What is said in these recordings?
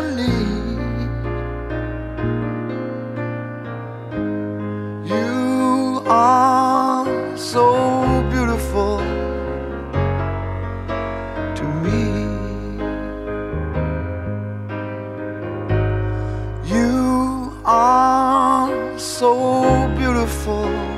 Need. You are so beautiful to me. You are so beautiful.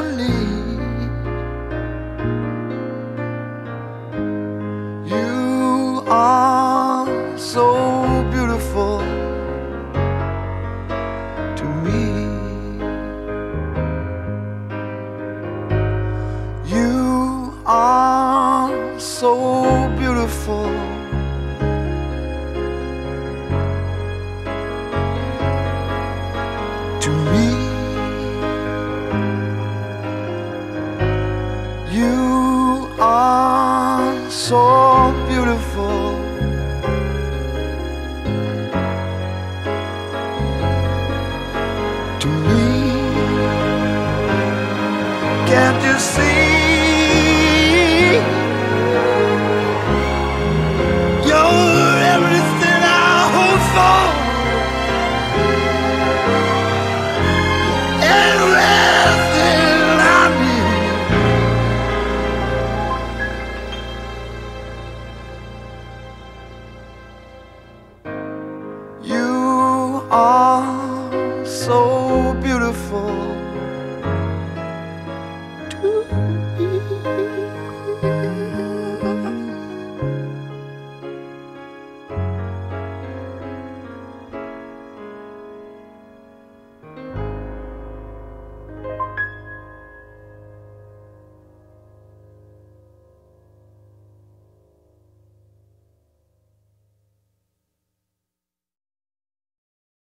Need. You are so beautiful so beautiful.